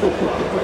はい。